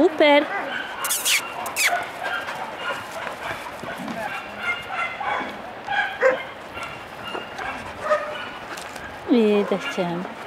Cooper. E descendo.